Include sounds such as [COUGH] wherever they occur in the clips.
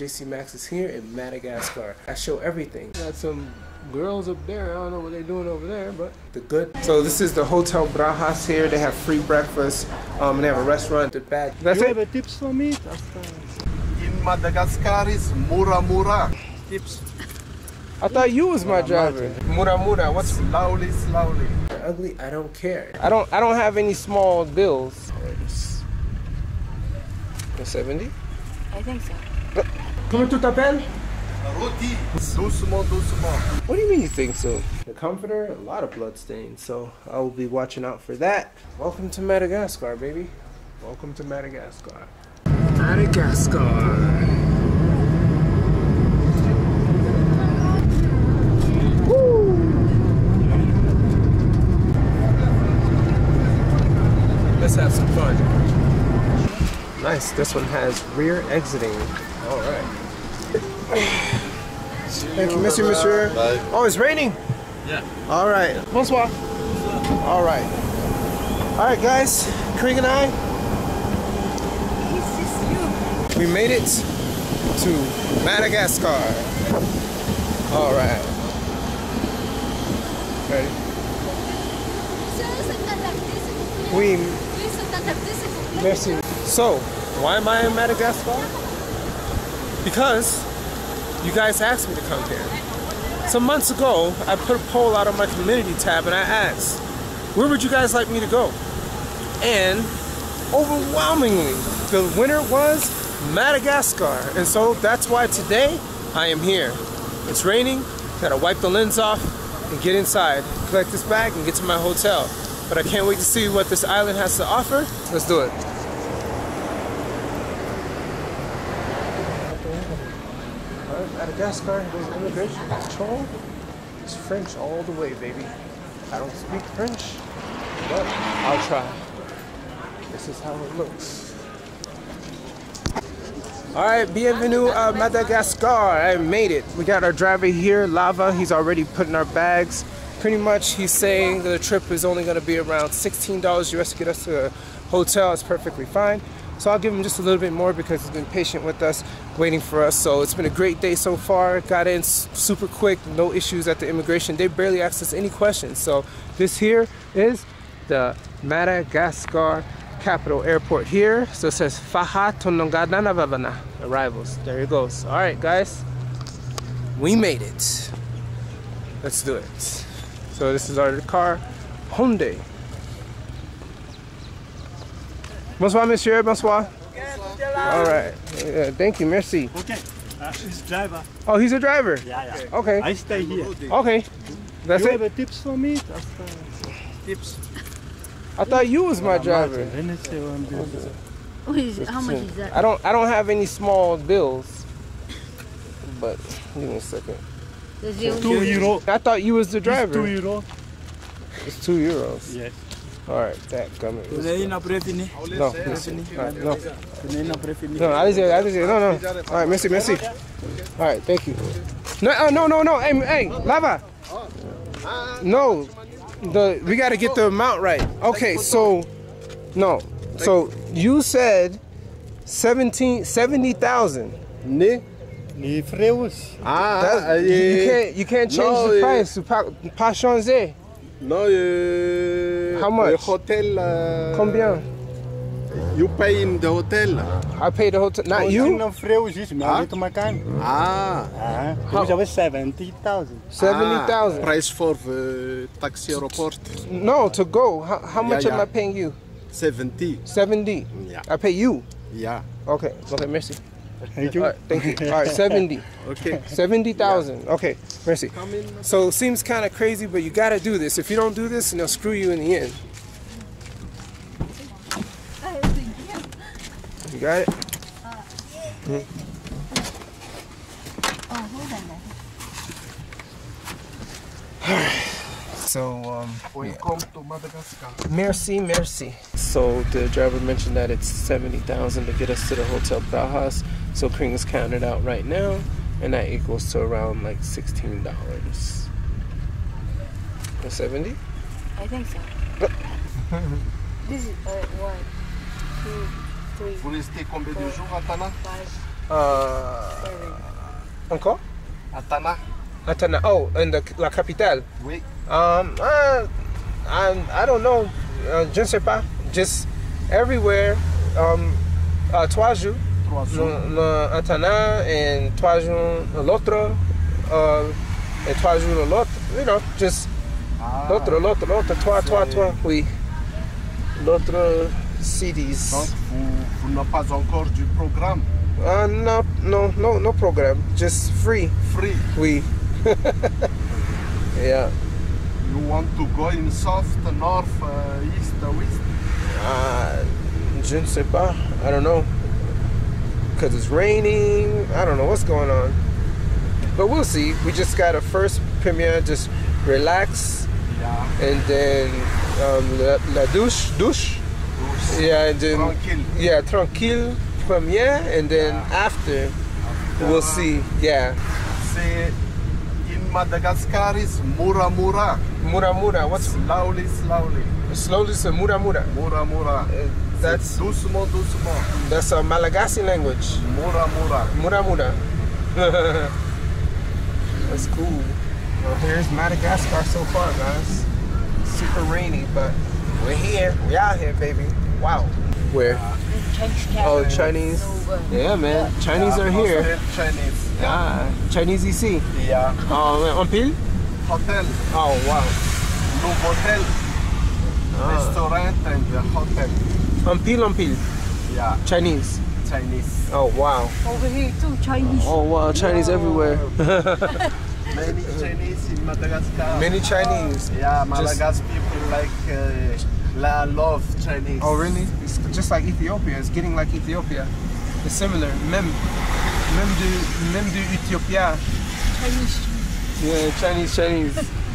JC Max is here in Madagascar. I show everything. Got some girls up there. I don't know what they're doing over there, but the good. So this is the Hotel Brajas here. They have free breakfast. Um, and they have a restaurant at the back. That's you it. have a tips for me? In Madagascar is Mura Mura. Tips I thought you was my driver. Mura Mura. What's slowly, slowly. ugly? I don't care. I don't. I don't have any small bills. 70. I think so. Comment tu t'appelles? Roti. Doucement, doucement. What do you mean you think so? The comforter, a lot of blood stains, so I will be watching out for that. Welcome to Madagascar, baby. Welcome to Madagascar. Madagascar. Let's have some fun. Nice. This one has rear exiting. All right. Thank you, monsieur, monsieur. Bye. Oh, it's raining? Yeah. All right. Bonsoir. All right. All right, guys. Craig and I, It's just you. we made it to Madagascar. All right. Ready? Oui. Merci. So, why am I in Madagascar? Because you guys asked me to come here. Some months ago, I put a poll out on my community tab and I asked, where would you guys like me to go? And overwhelmingly, the winner was Madagascar. And so that's why today I am here. It's raining, gotta wipe the lens off and get inside, collect this bag and get to my hotel. But I can't wait to see what this island has to offer. Let's do it. Alright, Madagascar, there's immigration control. It's French all the way, baby. I don't speak French, but I'll try. This is how it looks. Alright, bienvenue à Madagascar. I made it. We got our driver here, Lava. He's already putting our bags. Pretty much, he's saying the trip is only going to be around $16 US to get us to a hotel. It's perfectly fine. So I'll give him just a little bit more because he's been patient with us, waiting for us. So it's been a great day so far. Got in super quick, no issues at the immigration. They barely asked us any questions. So this here is the Madagascar capital airport here. So it says Faha Tonongadanavavana arrivals. There it goes. All right, guys, we made it. Let's do it. So this is our car, Hyundai. Bonsoir, monsieur. Bonsoir. All right. Yeah, thank you. Merci. Okay. Uh, this driver. Oh, he's a driver. Yeah, yeah. Okay. I stay here. Okay. That's you have it. a tips for me? Tips. I thought you was my driver. Let me see one bill. What is, how much is that? I don't. I don't have any small bills. But give me a second. Two euro. I thought you was the It's driver. Two euro. It's two euros. Yes. All right, that coming. Você não prefere? No, merci. All right, no, Você não prefere? no. Allez-y, allez-y. No, no. All right, merci, merci. All right, thank you. No, oh, no, no, no. Hey, hey, Lava. No, the we got to get the amount right. Okay, so no, so you said 17, 70,000. Ne? Ni freus. Ah, you, you can't you can't change No, the eh, price. You pas, pas changer. No, uh, How much? The hotel. Uh, Combien? You pay in the hotel. I pay the hotel. Not you. Não freus isso, meu Ah? jeito macan. Ah. Ah, How- you have 70,000. Seventy ah, price for the taxi airport. No, to go. How, how much Yeah, am. I paying you? 70. Seventy. Yeah. I pay you. Yeah. Okay. Okay. Merci. Thank you. right. Thank you. All right. [LAUGHS] Seventy. Okay. Seventy thousand. Okay. Merci. So it seems kind of crazy, but you got to do this. If you don't do this, then they'll screw you in the end. You got it. Oh, hold. So um, Welcome to Madagascar. Merci, merci. So the driver mentioned that it's seventy thousand to get us to the Hotel Bauhaus. So Kring is counting it out right now, and that equals to around like sixteen dollars. Seventy? I think so. [LAUGHS] this is uh, one, two, three, Vous restez combien de jours à Tana five, Uh, Encore? Atana. Atana. Oh, in the la capitale. Oui. Um, uh, I I don't know. Uh, je ne sais pas. Just everywhere. Um, uh, trois jours. Le, Atana and trois jours l'autre. Uh, et trois jours l'autre. You know, just Ah. l'autre, l'autre, l'autre. Trois, trois, trois. Oui. L'autre cities. Donc, vous, vous n'avez pas encore du programme Uh, no, no, no, no program. Just free. free. We. [LAUGHS] yeah. You want to go in south, north, uh, east, west? Uh, je ne sais pas. I don't know. Because it's raining. I don't know what's going on. But we'll see. We just got a first premiere. Just relax. Yeah. And then um, la, la douche. Douche. Yeah, and then. Tranquille. Yeah, tranquille premiere. And then after, we'll see. Yeah. C'est in Madagascar is Mura Mura. Mura Mura. What's Slowly, slowly. slowly say Mura Mura? Mura Mura. Uh, that's doucement, doucement. that's a Malagasy language. Mura Mura. Mura Mura. [LAUGHS] That's cool. Well, here's Madagascar so far, guys. Super rainy, but we're here. We out here, baby. Wow. Where? Chinese Oh. Chinese. So, uh, Yeah, man. Chinese Yeah, are here. most Chinese. Ah, Chinese ici. Yeah. Oh, en pile? Hotel. Oh, wow. Novotel. Ah. Restaurant and the hotel. En pile, en pile. Yeah. Chinese. Chinese. Oh, wow. Over here too, Chinese. Oh, wow. Chinese everywhere. [LAUGHS] Many Chinese in Madagascar. Many Chinese. Yeah, Just- Madagascar people like uh, love Chinese. Oh, really? It's just like Ethiopia. It's getting like Ethiopia. It's similar. Mem. Mem du, mem du Ethiopia. Chinese. Yeah, Chinese, Chinese. [LAUGHS]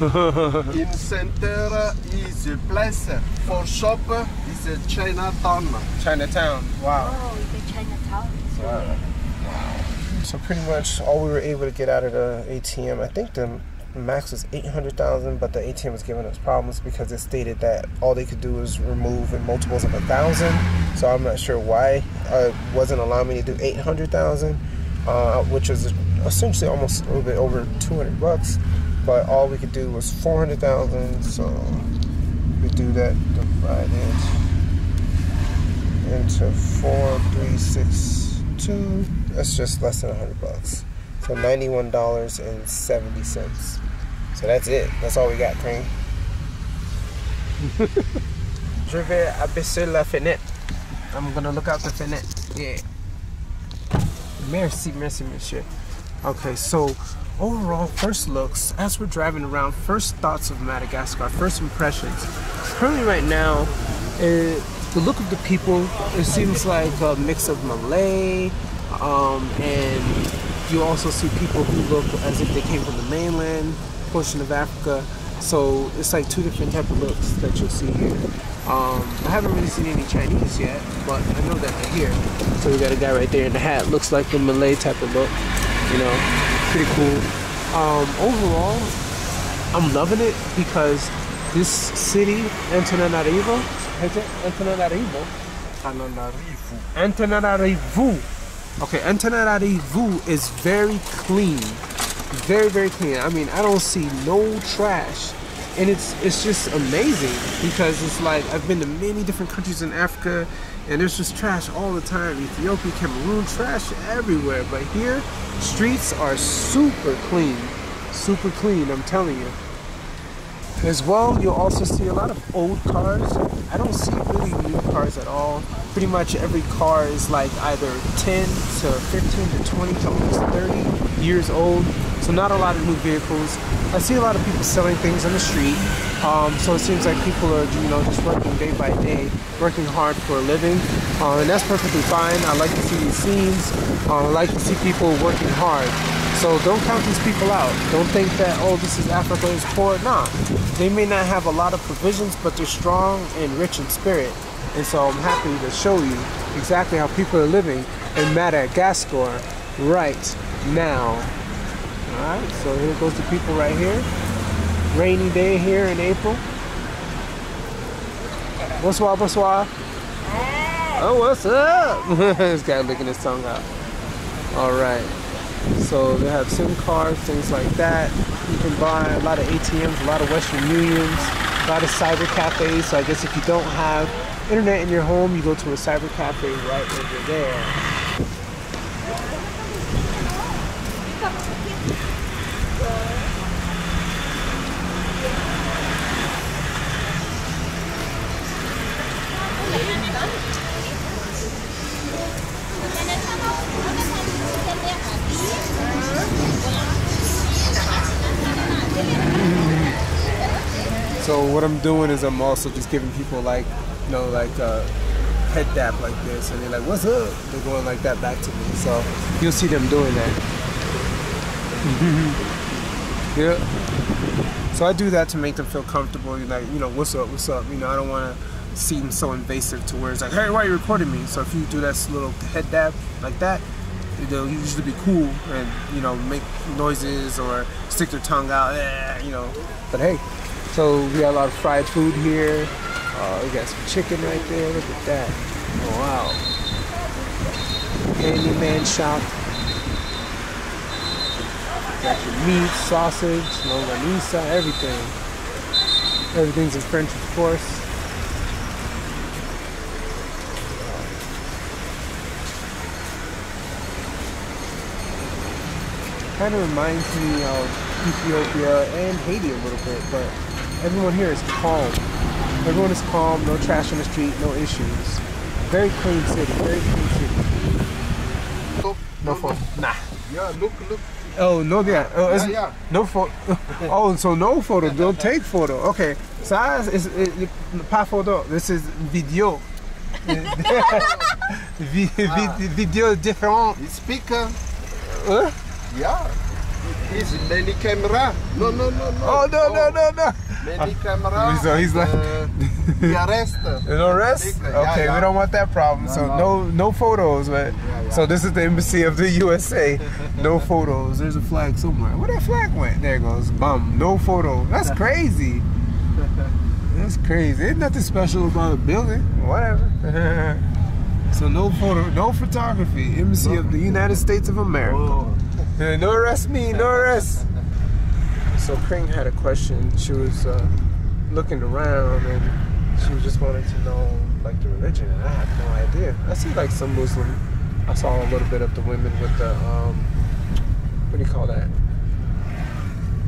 [LAUGHS] In center is a place for shop is a Chinatown. Chinatown. Wow. Oh, the Chinatown. So pretty much all we were able to get out of the ATM, I think the max was 800,000, but the ATM was giving us problems because it stated that all they could do was remove in multiples of a thousand. So I'm not sure why uh, it wasn't allowing me to do 800,000, uh, which was essentially almost a little bit over 200 bucks. But all we could do was 400,000. So we do that divided into four, three, six, two. That's just less than hundred bucks. So ninety-one dollars and seventy cents. So that's it. That's all we got, Cream. [LAUGHS] Je vais abaisser la fenêtre. I'm gonna look out the fenêtre. Yeah. Merci, merci, monsieur. Okay, so overall, first looks as we're driving around, first thoughts of Madagascar, first impressions. Currently, right now, it, the look of the people, it seems like a mix of Malay, um, and you also see people who look as if they came from the mainland portion of Africa. So it's like two different type of looks that you'll see here. Um, I haven't really seen any Chinese yet, but I know that they're here. So we got a guy right there in the hat, looks like the Malay type of look. You know, pretty cool. Um, overall, I'm loving it because this city, Antananarivo, Antananarivo? Ananarivo. Antananarivo. Okay, Antananarivo is very clean. Very, very clean. I mean, I don't see no trash. And it's it's just amazing because it's like I've been to many different countries in Africa and there's just trash all the time. Ethiopia, Cameroon, trash everywhere. But here, streets are super clean. Super clean, I'm telling you. As well, you'll also see a lot of old cars. I don't see really new cars at all. Pretty much every car is like either 10 to 15 to 20 to almost 30 years old. So not a lot of new vehicles. I see a lot of people selling things on the street. Um, so it seems like people are, you know, just working day by day, working hard for a living. Uh, and that's perfectly fine. I like to see these scenes. Uh, I like to see people working hard. So don't count these people out. Don't think that, oh, this is Africa is poor. Nah. They may not have a lot of provisions, but they're strong and rich in spirit. And so I'm happy to show you exactly how people are living in Madagascar right now. Alright, so here goes the people right here. Rainy day here in April. Bonsoir, bonsoir. Oh, what's up? [LAUGHS] this guy licking his tongue out. Alright. So they have SIM cards, things like that. You can buy a lot of ATMs, a lot of Western Unions, a lot of cyber cafes. So I guess if you don't have internet in your home, you go to a cyber cafe right over there. So what I'm doing is I'm also just giving people like, you know, like a head dap like this, and they're like, "What's up?" They're going like that back to me. So you'll see them doing that. [LAUGHS] yeah. So I do that to make them feel comfortable. You're like, you know, what's up? What's up? You know, I don't want to seem so invasive to where it's like, hey, why are you recording me? So if you do that little head dap like that, they'll usually be cool and you know make noises or stick their tongue out, eh, you know. But hey, so we got a lot of fried food here. Uh, we got some chicken right there. Look at that. Oh, wow. Handyman shop. Got your meat, sausage, longanisa, everything. Everything's in French, of course. Kind of reminds me of Ethiopia and Haiti a little bit, but everyone here is calm. Everyone is calm, no trash on the street, no issues. Very clean city, very clean city. Look, No photo. Nah. Yeah, look, look. Oh, no, yeah. Oh, Yeah, yeah. No photo. [LAUGHS] Oh, so no photo. Don't take photo. Okay. Ça, is, is, pas photo. This is video. [LAUGHS] Vi- vi- video différent. You speak, uh, Huh? yeah. Is many camera. No, no, no, no. Oh, no, no, no, no. Many camera. So he's like- uh, the arrest. No rest? Speak, uh, Okay, yeah, we don't want that problem. No, so no. no no photos, but yeah. so this is the embassy of the USA. [LAUGHS] No photos. There's a flag somewhere. Where that flag went? There it goes. Bum. No photo. That's crazy. [LAUGHS] That's crazy. Ain't nothing special about a building. Whatever. [LAUGHS] so no photo, no photography. Embassy of the United States of America. Oh. No arrest me, no arrest. So Kring had a question. She was uh, looking around and she just wanted to know like the religion, and I had no idea. I see like some Muslim. I saw a little bit of the women with the um, what do you call that?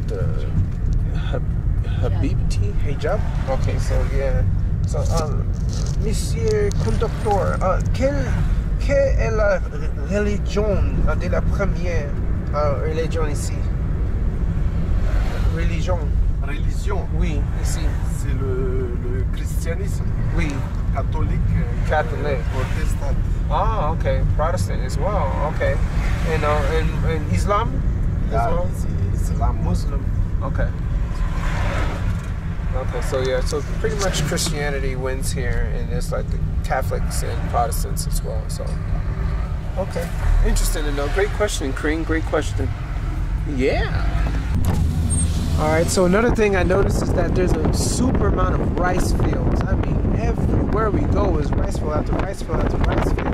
The habibti hijab. Okay, so yeah. So um, Monsieur Conductor, uh, quelle quelle est la religion de la première euh, religion ici? Religion, Religion, oui, ici, c'est le, le christianisme oui, catholique, euh, Catholic. protestant. Ah, okay, Protestant as well. Okay, and uh, and, and Islam as Yeah, islam. Muslim. Okay. Okay, so yeah, so pretty much Christianity wins here, and it's like the Catholics and Protestants as well. So, okay, interesting to know. Great question, Cream. Great question. Yeah. All right. So another thing I noticed is that there's a super amount of rice fields. I mean, everywhere we go is rice field after rice field after rice field.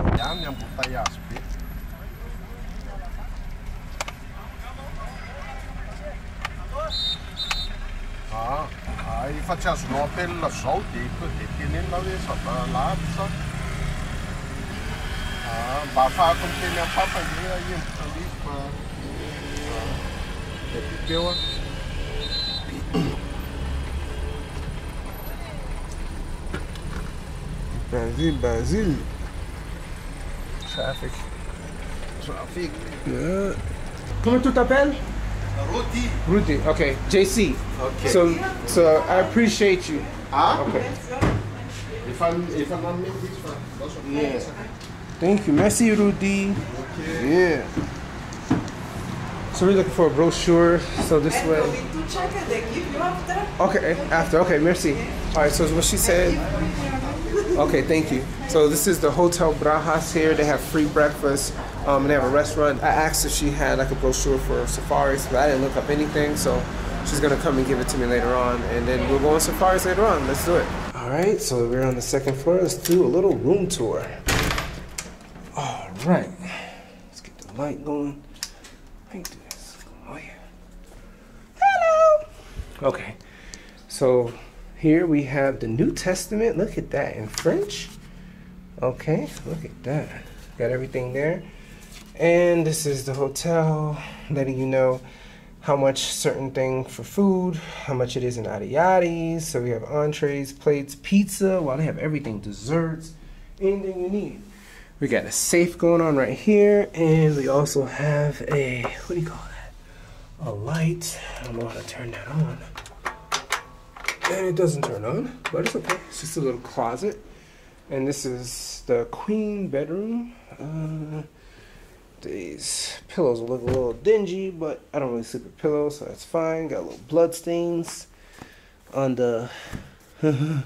Ah, aí facciamo un appello soldi e tienen la vesa para l'alza. Ah, va fa con che ne papa io io lì pa. E più Brazil, Brazil. Traffic. traffic. Yeah. Comment tu t'appelles? Roti. Rudy. Okay. JC. Okay. So, so I appreciate you. ah, Okay. if I'm if I'm not making this one. Yeah. Thank you. Merci, Rudy. Okay. Yeah. So we're looking for a brochure. So this way. Going to check and they give you after. Okay. After. Okay. Merci. All right. So what she said. Okay. Thank you. So this is the Hotel Brajas here. They have free breakfast. Um, and they have a restaurant. I asked if she had like a brochure for safaris, but I didn't look up anything. So she's gonna come and give it to me later on, and then we'll go on safaris later on. Let's do it. All right. So we're on the second floor. Let's do a little room tour. Right. Let's get the light going. How you do this? Oh yeah. Hello. Okay. So here we have the New Testament. Look at that in French. Okay, look at that. Got everything there. And this is the hotel letting you know how much certain thing for food, how much it is in Ariarys. So we have entrees, plates, pizza. Well, they have everything, desserts, anything you need. We got a safe going on right here, and we also have a what do you call that? A light. I don't know how to turn that on. And it doesn't turn on, but it's okay. It's just a little closet. And this is the queen bedroom. Uh, these pillows look a little dingy, but I don't really sleep with pillows, so that's fine. Got little blood stains on the [LAUGHS] on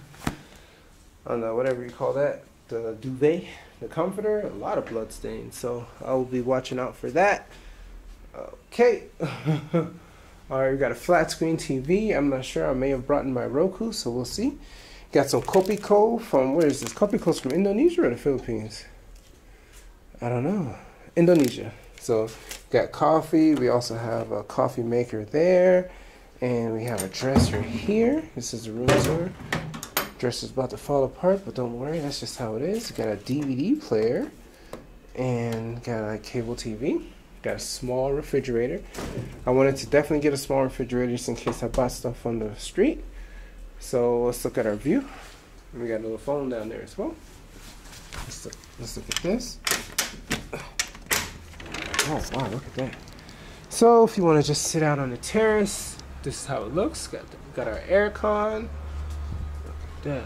the whatever you call that, the duvet, the comforter. A lot of blood stains, so I will be watching out for that. Okay. [LAUGHS] All right, we got a flat screen TV. I'm not sure. I may have brought in my Roku, so we'll see. Got some Kopiko from where is this? Kopiko's from Indonesia or the Philippines? I don't know. Indonesia. So got coffee. We also have a coffee maker there, and we have a dresser here. This is the room tour. Dresser's about to fall apart, but don't worry. That's just how it is. Got a DVD player, and got a cable TV. Got a small refrigerator. I wanted to definitely get a small refrigerator just in case I bought stuff on the street. So let's look at our view. We got a little phone down there as well. Let's look, let's look at this. Oh wow, look at that. So if you want to just sit out on the terrace, this is how it looks. Got got our aircon. That.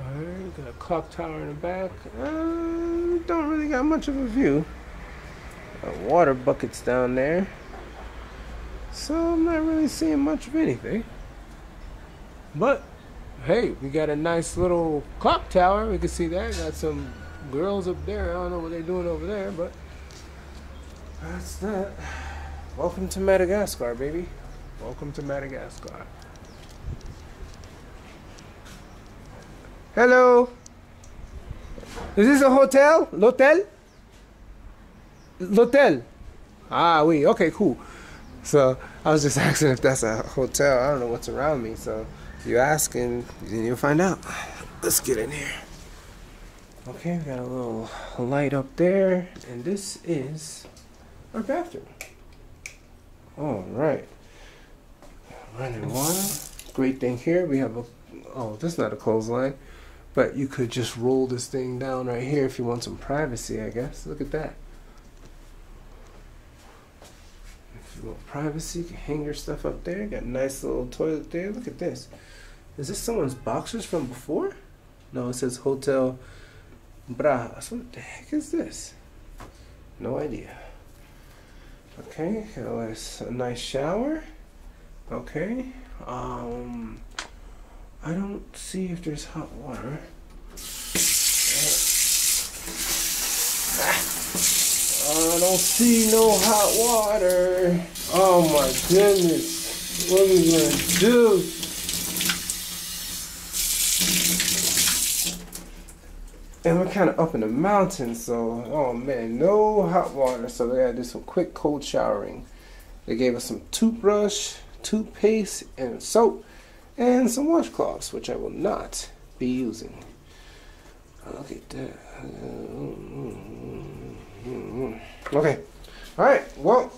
Alright, got a clock tower in the back. Uh, don't really got much of a view. Got water buckets down there. So I'm not really seeing much of anything. But hey, we got a nice little clock tower. We can see that. Got some girls up there. I don't know what they're doing over there, but that's that. Welcome to Madagascar, baby. Welcome to Madagascar. Hello. Is this a hotel? L'hotel? L'hotel. Ah, oui. Okay, cool. So I was just [LAUGHS] asking if that's a hotel. I don't know what's around me, so you ask and then you'll find out. Let's get in here. Okay, we got a little light up there, and this is our bathroom. All right, running water. Great thing here, we have a. Oh, that's not a clothesline, but you could just roll this thing down right here if you want some privacy. I guess. Look at that. If you want privacy, you can hang your stuff up there. Got a nice little toilet there. Look at this. Is this someone's boxers from before? No, it says Hotel Brajas. What the heck is this? No idea. Okay, it's a nice shower. Okay. Um I don't see if there's hot water. I don't see no hot water. Oh my goodness. What are we gonna do? And we're kind of up in the mountains, so oh man, no hot water. So we gotta do some quick cold showering. They gave us some toothbrush, toothpaste, and soap, and some washcloths, which I will not be using. Look at that. Okay. All right. Well,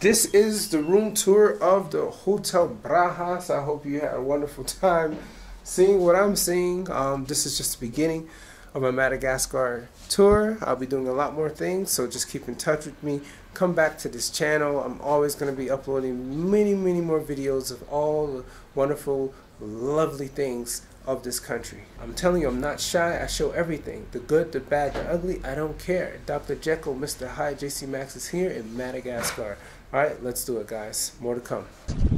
this is the room tour of the Hotel Brajas. I hope you had a wonderful time seeing what I'm seeing. Um, this is just the beginning of my Madagascar tour. I'll be doing a lot more things, so just keep in touch with me. Come back to this channel. I'm always going to be uploading many, many more videos of all the wonderful, lovely things of this country. I'm telling you, I'm not shy. I show everything the good, the bad, the ugly. I don't care. Dr. Jekyll, Mr. Hyde, JC Max is here in Madagascar. All right, let's do it, guys. More to come.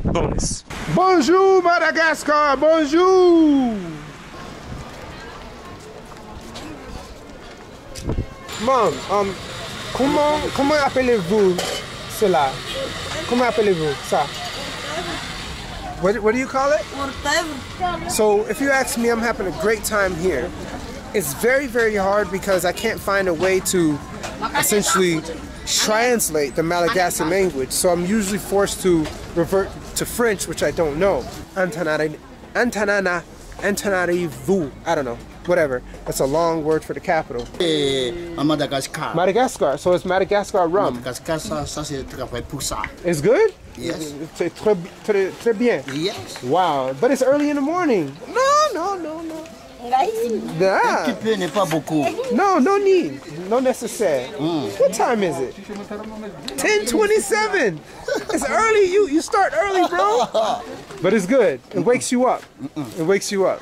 Bonus. Bonjour, Madagascar. Bonjour. Mom, um, comment, comment appelez-vous cela? Comment appelez-vous ça? What, what do you call it? So if you ask me, I'm having a great time here. It's very, very hard because I can't find a way to essentially translate the Malagasy language. So I'm usually forced to revert to French, which I don't know. Antanana, Antanarivu. I don't know. Whatever. That's a long word for the capital. Eh, Madagascar. Madagascar. So it's Madagascar rum. Madagascar, ça, ça c'est travail pour ça. It's good? Yes. C'est très, très, très bien. Yes. Wow. But it's early in the morning. No, no, no, no. Un Nah. petit peu n'est eh, pas beaucoup. No, no need. No necessary. Mm. What time is it? 1027. It's early. You you start early, bro. [LAUGHS] But it's good. It wakes you up. It wakes you up.